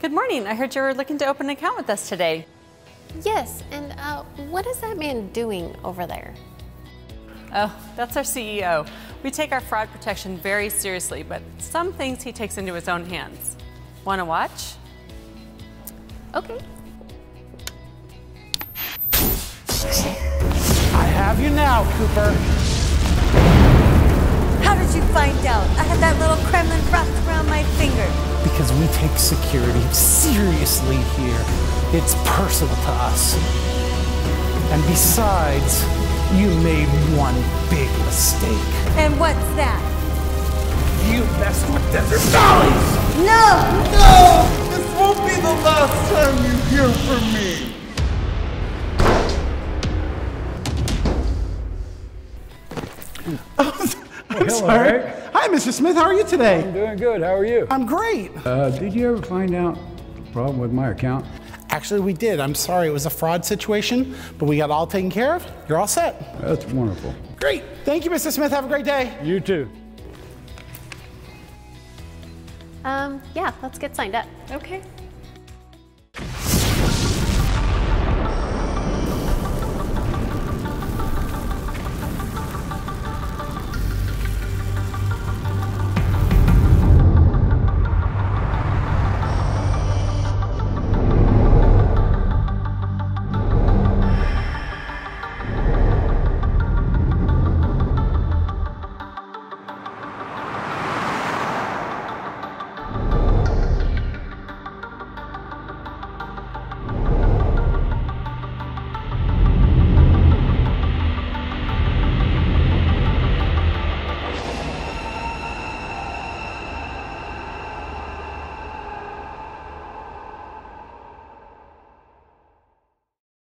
Good morning. I heard you were looking to open an account with us today. Yes, and uh, what is that man doing over there? Oh, that's our CEO. We take our fraud protection very seriously, but some things he takes into his own hands. Want to watch? Okay. I have you now, Cooper. How did you find out? I had that little take security seriously here. It's personal to us. And besides, you made one big mistake. And what's that? You messed with Desert Valleys! No! No! This won't be the last time you hear from me! I'm hello, sorry. Eric. Hi, Mr. Smith. How are you today? I'm doing good. How are you? I'm great. Uh, did you ever find out the problem with my account? Actually, we did. I'm sorry it was a fraud situation, but we got all taken care of. You're all set. That's wonderful. Great. Thank you, Mr. Smith. Have a great day. You too. Um, yeah, let's get signed up. Okay.